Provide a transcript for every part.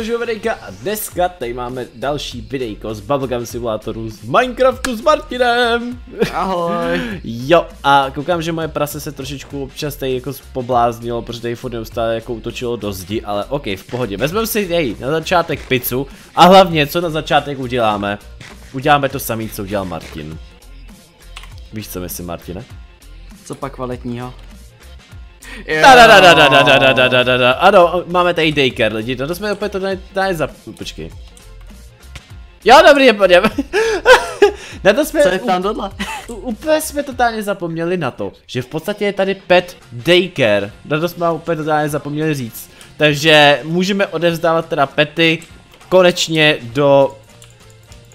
dalšího videjka a dneska tady máme další videjko z Bubblegum Simulatoru z Minecraftu s Martinem. Ahoj. jo, a koukám, že moje prase se trošičku občas tady jako pobláznilo, protože tady furt neustále jako utočilo do zdi, ale ok, v pohodě. Vezmeme si jej na začátek pizzu a hlavně, co na začátek uděláme? Uděláme to samé, co udělal Martin. Víš co myslím, Martine? Co pak kvalitního? Da, da, da, da, da, da, da, da, da, da, da. Ano, máme tady daycare lidi, no to jsme opět to tady za... Počkej. Jo, dobrý, pojďme. na to jsme... Co je tam dole? úplně jsme totálně zapomněli na to, že v podstatě je tady pet daycare. Na to jsme úplně totálně zapomněli říct. Takže můžeme odevzdávat teda pety konečně do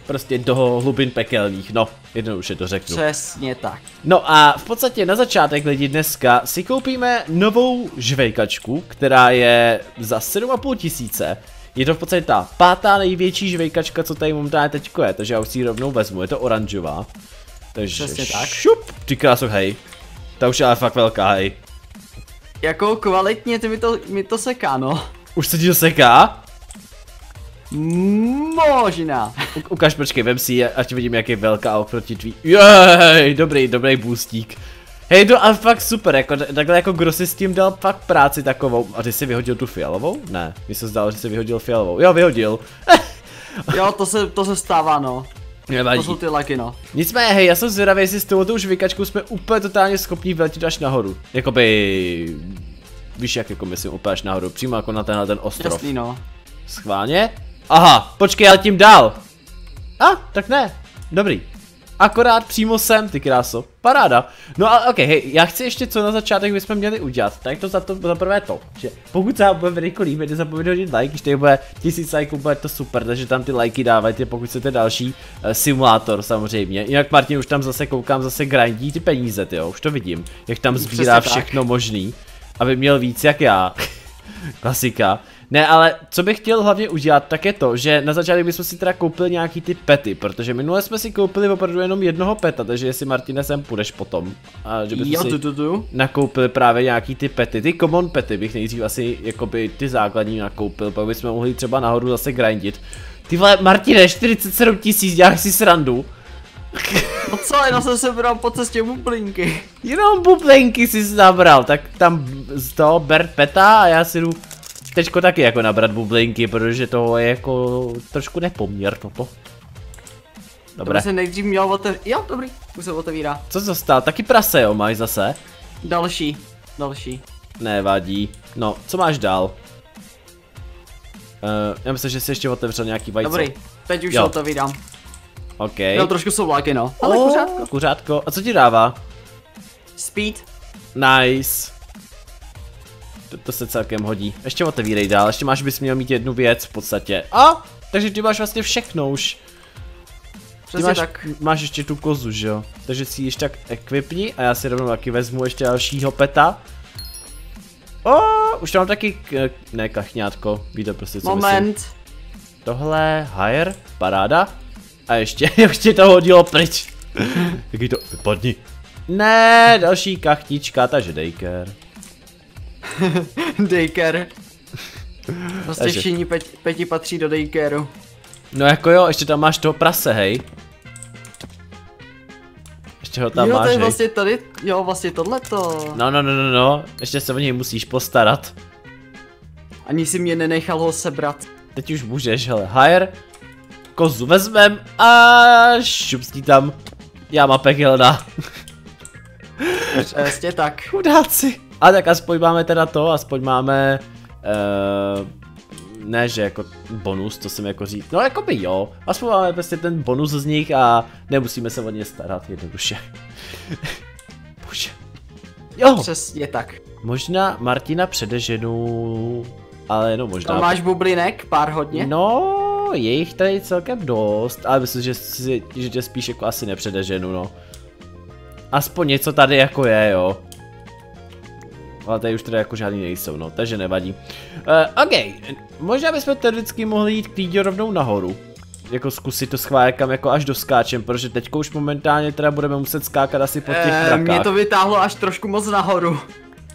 prostě do hlubin pekelných, no, jednoduše to řeknu. Přesně tak. No a v podstatě na začátek lidi dneska si koupíme novou žvejkačku, která je za 7,5 tisíce. Je to v podstatě ta pátá největší žvejkačka, co tady momentálně teďko je, takže já už si ji rovnou vezmu, je to oranžová. Takže Přesně tak. šup, ty krásu, hej. Ta už je ale fakt velká, hej. Jako kvalitně ty mi to, mi to seká, no. Už se ti to seká? Možná. U, ukaž, počkej, vem si ať vidím, jak je velká oproti tvý. Jej, dobrý, dobrý boostík. Hej, to a fakt super, jako takhle jako kdo si s tím dal fakt práci takovou. A ty jsi vyhodil tu fialovou? Ne, mi se zdálo, že jsi vyhodil fialovou. Jo, vyhodil. Jo, to se, to se stává, no. Nevadí. To jsou ty laky, no. Nicméně, hej, já jsem zvědavý, jestli s touto žvikačkou jsme úplně totálně schopní vletět až nahoru. Jakoby... Víš jak jako myslím úplně až nahoru, přímo jako na tenhle ten ostrov. Jasný, no. Schválně. Aha, počkej, já tím dál. A, ah, tak ne. Dobrý. Akorát přímo sem, ty kráso. Paráda. No a ok, hej, já chci ještě co na začátek bychom měli udělat. Tak to za, to, za prvé to, že pokud se vám bude videjko líbit, nezapomeňte hodit like, když tady bude tisíc lajků, bude to super, takže tam ty lajky dávajte, pokud chcete další uh, simulátor samozřejmě. Jinak Martin už tam zase koukám, zase grindí ty peníze, jo, už to vidím, jak tam sbírá všechno možný, aby měl víc jak já. Klasika. Ne, ale co bych chtěl hlavně udělat, tak je to, že na začátek bychom si teda koupili nějaký ty pety, protože minule jsme si koupili opravdu jenom jednoho peta, takže jestli Martine sem půjdeš potom, a že bychom jo, si tu, tu, tu. nakoupili právě nějaký ty pety, ty common pety bych nejdřív asi jakoby ty základní nakoupil, pak bychom mohli třeba nahoru zase grindit. Ty vole, Martine, 47 tisíc, děláš si srandu. No co, jenom jsem se bral po cestě bublinky. Jenom bublinky jsi nabral, tak tam z toho ber peta a já si jdu teďko taky jako nabrat bublinky, protože to je jako trošku nepoměr toto. Dobré. To se nejdřív měl otevřít. Jo, dobrý, už se otevírá. Co to stál? Taky prase jo, máš zase? Další, další. Nevadí. No, co máš dál? Uh, já myslím, že jsi ještě otevřel nějaký vajco. Dobrý, teď už jo. se otevírám. OK. Jo, trošku jsou vlaky, no. Ale oh, kuřátko. Kuřátko. A co ti dává? Speed. Nice. To, to se celkem hodí. Ještě otevírej dál, ještě máš bys měl mít jednu věc v podstatě. A, takže ty máš vlastně všechno už. Přesně ty máš, tak. máš ještě tu kozu, že jo? Takže si ji ještě tak ekvipni a já si rovnou taky vezmu ještě dalšího peta. O, už tam mám taky, ne kachňátko, víte prostě co Moment. Myslím. Tohle, hire, paráda. A ještě, jak tě to hodilo pryč. Jaký to, vypadni. Ne, další kachtička, takže daycare. daycare. Prostě všichni peti, peti patří do daycareu. No jako jo, ještě tam máš toho prase, hej. Ještě ho tam jo, máš, to je hej. vlastně tady, jo, vlastně tohleto. No, no, no, no, no, ještě se o něj musíš postarat. Ani si mě nenechal ho sebrat. Teď už můžeš, hele, hire. Kozu vezmem a šupstí tam. Já má pekelna. Přesně tak. Chudáci. A tak aspoň máme teda to, aspoň máme... Uh, ne, že jako bonus, to jsem jako říct, no jako by jo, aspoň máme prostě ten bonus z nich a nemusíme se o ně starat jednoduše. Bože. Jo. Přesně tak. Možná Martina předeženu, ale no možná. Tam máš bublinek, pár hodně? No, je jich tady celkem dost, ale myslím, že, si, že tě spíš jako asi nepředeženu, no. Aspoň něco tady jako je, jo. Ale tady už teda jako žádný nejsou, no, takže nevadí. Uh, OK, možná bychom teoreticky mohli jít klidně rovnou nahoru. Jako zkusit to schválit kam jako až doskáčem, protože teďko už momentálně teda budeme muset skákat asi po těch eee, Mě to vytáhlo až trošku moc nahoru.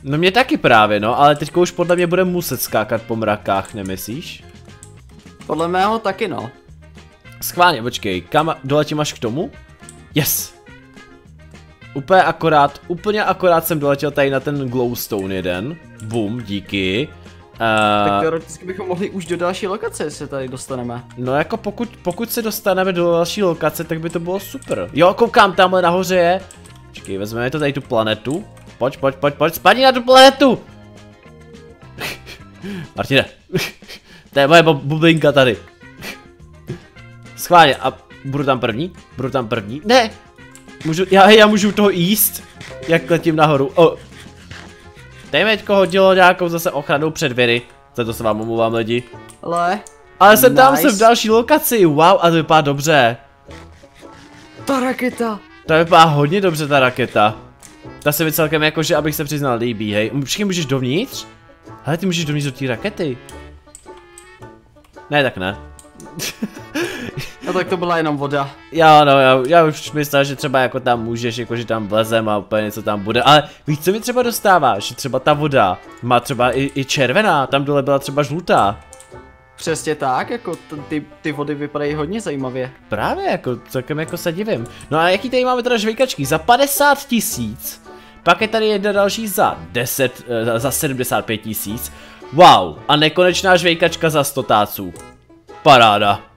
No mě taky právě, no, ale teďko už podle mě budeme muset skákat po mrakách, nemyslíš? Podle mého taky no. Schválně, počkej, kam doletím až k tomu? Yes. Úplně akorát, úplně akorát jsem doletěl tady na ten glowstone jeden. Boom, díky. Uh, tak teoreticky bychom mohli už do další lokace, jestli tady dostaneme. No jako pokud, pokud se dostaneme do další lokace, tak by to bylo super. Jo, koukám, tamhle nahoře je. Počkej, vezmeme to tady tu planetu. Pojď, pojď, pojď, pojď, spadni na tu planetu! Martine, to je moje bublinka tady. Schválně, a budu tam první? Budu tam první? Ne! Můžu, já, já můžu toho jíst, jak letím nahoru. Mi teďko hodilo nějakou zase ochranu před dvery. Za to se vám omluvám lidi. Ale... Ale jsem nice. tam, jsem v další lokaci, wow, a to vypadá dobře. Ta raketa. To vypadá hodně dobře ta raketa. Ta se mi celkem jakože, abych se přiznal, líbí, hej. Všichni můžeš dovnitř? Hele, ty můžeš dovnitř do té rakety. Ne, tak ne. no tak to byla jenom voda. Já no, já, já už myslel, že třeba jako tam můžeš, jako že tam vlezem a úplně něco tam bude, ale víš co mi třeba dostává, že třeba ta voda má třeba i, i červená, tam dole byla třeba žlutá. Přesně tak, jako ty, ty vody vypadají hodně zajímavě. Právě, jako celkem jako se divím. No a jaký tady máme teda žvejkačky? Za 50 tisíc. Pak je tady jedna další za 10, uh, za 75 tisíc. Wow, a nekonečná žvejkačka za 100 táců. Paráda.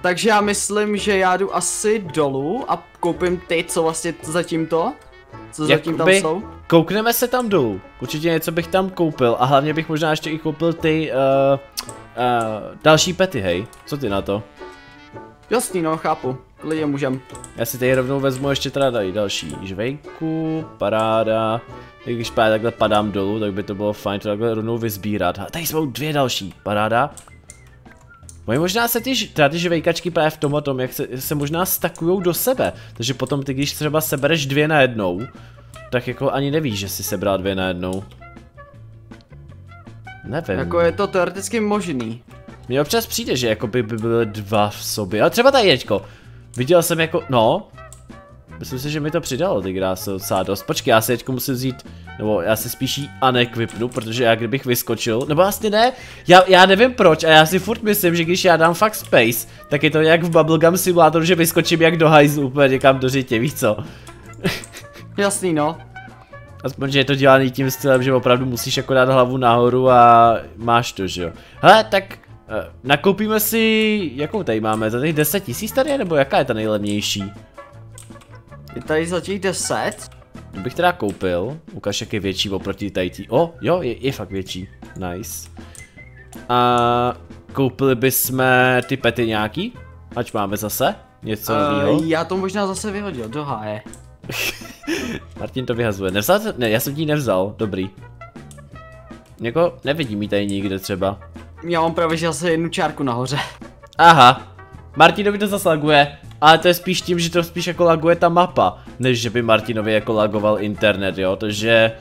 Takže já myslím, že já jdu asi dolů a koupím ty, co vlastně zatím to? Co zatím tam jsou? Koukneme se tam dolů. Určitě něco bych tam koupil a hlavně bych možná ještě i koupil ty uh, uh, další pety, hej. Co ty na to? Jasný, no, chápu. Lidi můžem. Já si tady rovnou vezmu ještě teda tady další žvejku, paráda. Když právě takhle padám dolů, tak by to bylo fajn to takhle rovnou vyzbírat. A tady jsou dvě další, paráda. Moje možná se ty, teda ty žvejkačky právě v tomhle tom, jak se, se možná stakujou do sebe. Takže potom ty, když třeba sebereš dvě na jednou, tak jako ani nevíš, že si sebral dvě na jednou. Nevím. Jako je to teoreticky možný. Mně občas přijde, že jako by, by byly dva v sobě, ale třeba tady jeďko. Viděl jsem jako, no, Myslím si, že mi to přidalo ty se docela dost. Počkej, já si teďko musím vzít, nebo já si spíš jí anekvipnu, protože já kdybych vyskočil, nebo vlastně ne, já, já nevím proč a já si furt myslím, že když já dám fakt space, tak je to jak v Bubblegum Simulatoru, že vyskočím jak do hajzlu úplně někam do řitě, víš co? Jasný no. Aspoň, že je to dělaný tím stylem, že opravdu musíš jako dát hlavu nahoru a máš to, že jo. Hele, tak uh, nakoupíme si, jakou tady máme, za těch 10 tisíc tady, nebo jaká je ta nejlevnější? Je tady za těch 10? Bych teda koupil, ukaž jak je větší oproti tady. O, oh, jo, je, je fakt větší. Nice. A koupili bychom ty pety nějaký? Ať máme zase něco uh, nového. Já to možná zase vyhodil do háje. Martin to vyhazuje. Nevzal, ne, já jsem ti nevzal, dobrý. Něko nevidím mi tady nikde třeba. Já mám právě že zase jednu čárku nahoře. Aha. Martinovi to zase laguje. Ale to je spíš tím, že to spíš jako laguje ta mapa, než že by Martinovi jako lagoval internet, jo, takže...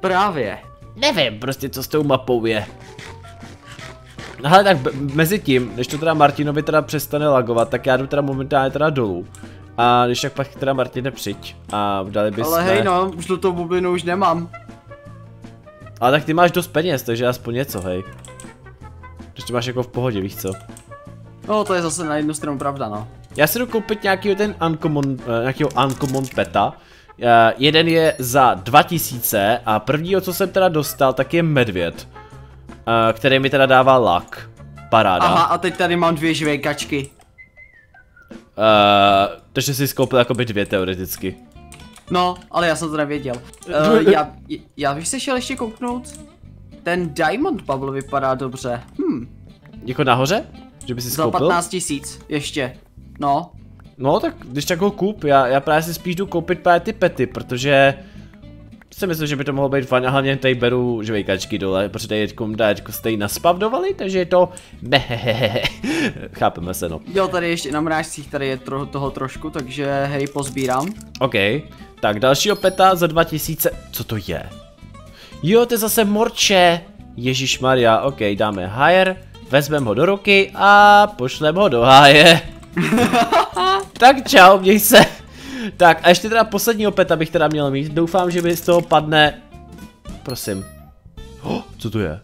Právě. Nevím prostě, co s tou mapou je. Ale tak mezi tím, než to teda Martinovi teda přestane lagovat, tak já jdu teda momentálně teda dolů. A když tak pak teda Martine přijď a dali bychom... Ale hej no, už tu bublinu už nemám. Ale tak ty máš dost peněz, takže aspoň něco, hej. Když ty máš jako v pohodě, víš co? No to je zase na jednu stranu pravda, no. Já si jdu koupit nějaký ten uncommon, uh, nějakýho uncommon peta. Uh, jeden je za 2000 a prvního, co jsem teda dostal, tak je medvěd. Uh, který mi teda dává lak. Paráda. Aha, a teď tady mám dvě žvejkačky. Uh, takže si skoupil jakoby dvě teoreticky. No, ale já jsem to nevěděl. Uh, já, já bych se šel ještě kouknout. Ten Diamond Bubble vypadá dobře. Hm. Jako nahoře? Že by si Za 15 tisíc, ještě. No. No, tak když tak ho kup, já, já právě si spíš jdu koupit právě ty pety, protože si myslím, že by to mohlo být fajn a hlavně tady beru žvejkačky dole, protože tady teďko, teďko jste ji naspavdovali, takže je to behehehe. Chápeme se no. Jo, tady ještě na mrážcích tady je tro, toho trošku, takže hej, pozbírám. OK, tak dalšího peta za 2000, co to je? Jo, to je zase morče. Ježíš Maria, OK, dáme hire, vezmeme ho do ruky a pošleme ho do háje. tak čau, měj se. Tak a ještě teda poslední opět abych teda měl mít. Doufám, že mi z toho padne... Prosím. Oh, co to je?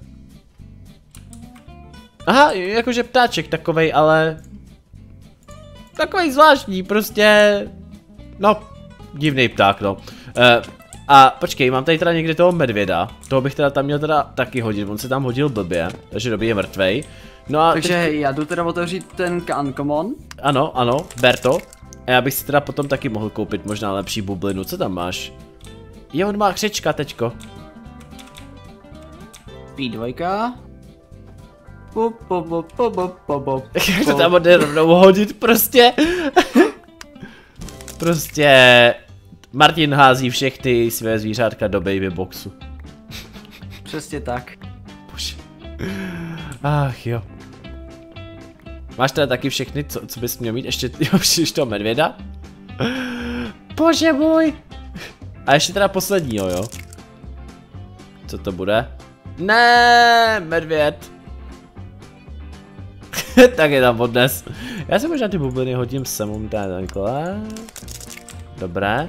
Aha, jakože ptáček takovej, ale... Takovej zvláštní, prostě... No, divný pták, no. Uh, a počkej, mám tady teda někde toho medvěda. Toho bych teda tam měl teda taky hodit, on se tam hodil blbě, takže době je mrtvej. No a Takže teď... já jdu teda otevřít ten Uncommon. Ano, ano, ber to. A já bych si teda potom taky mohl koupit možná lepší bublinu, co tam máš? Je, on má křečka, teďko. P2. Pop, pop, pop, pop, pop, pop, Jak to tam jde rovnou hodit prostě? prostě... Martin hází všechny své zvířátka do baby boxu. Přesně tak. Bože. Ach jo. Máš teda taky všechny, co, co bys měl mít? Ještě, jo, ještě toho medvěda? Bože můj. A ještě teda posledního, jo? Co to bude? Ne, medvěd. tak je tam odnes. Já si možná ty bubliny hodím sem takhle. Dobré.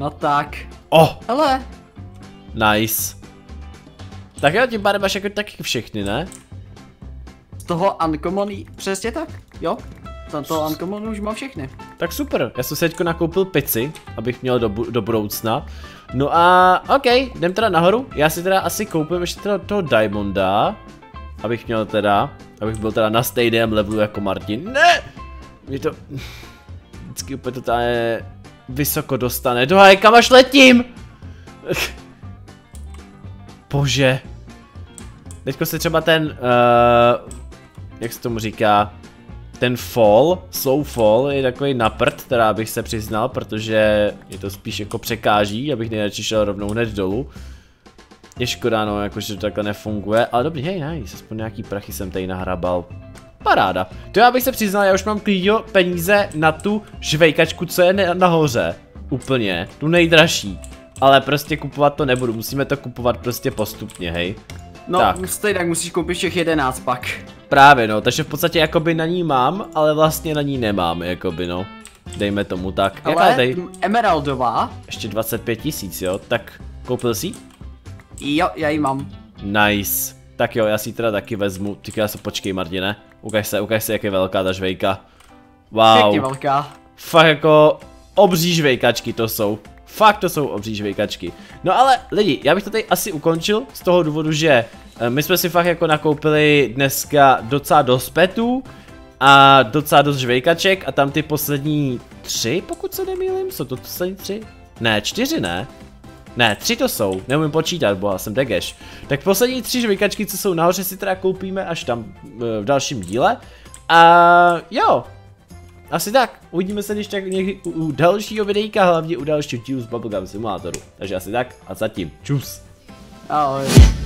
No tak. Oh! Hele. Nice. Tak jo, tím pádem máš jako taky všechny, ne? Z toho Uncommon, přesně tak, jo. Z toho Uncommon už mám všechny. Tak super, já jsem si teďko nakoupil pici, abych měl do, do budoucna. No a ok, jdem teda nahoru, já si teda asi koupím ještě teda toho Diamonda, abych měl teda, abych byl teda na stejném levelu jako Martin. Ne! Mě to vždycky úplně totálně vysoko dostane. Dohaj, kam až letím? Bože. Teďko se třeba ten, uh, jak se tomu říká, ten fall, slow fall je takový naprt, teda bych se přiznal, protože je to spíš jako překáží, abych nejradši šel rovnou hned dolů. Je škoda, no, jakože to takhle nefunguje, ale dobrý, hej, nice, aspoň nějaký prachy jsem tady nahrabal. Paráda. To já bych se přiznal, já už mám klíďo peníze na tu žvejkačku, co je nahoře. Úplně, tu nejdražší. Ale prostě kupovat to nebudu, musíme to kupovat prostě postupně, hej. No, tak. stejně tak musíš koupit všech 11 pak. Právě no, takže v podstatě jakoby na ní mám, ale vlastně na ní nemám, jakoby no. Dejme tomu tak. Ale Jaká tady? Emeraldová. Ještě 25 tisíc, jo, tak koupil jsi? Jo, já ji mám. Nice. Tak jo, já si ji teda taky vezmu. Ty se počkej, Martine. Ukaž se, ukaž se, jak je velká ta žvejka. Wow. Je velká. Fakt jako obří žvejkačky to jsou. Fakt to jsou obří žvejkačky. No ale lidi, já bych to tady asi ukončil z toho důvodu, že eh, my jsme si fakt jako nakoupili dneska docela dost petů a docela dost žvejkaček a tam ty poslední tři, pokud se nemýlím, jsou to poslední tři? Ne, čtyři ne. Ne, tři to jsou, neumím počítat, boha, jsem degeš. Tak poslední tři žvejkačky, co jsou nahoře, si teda koupíme až tam eh, v dalším díle. A jo, asi tak, uvidíme se když tak někdy u, u dalšího videjka, hlavně u dalšího dílu z Bubblegum Simulatoru. Takže asi tak a zatím, čus. Ahoj.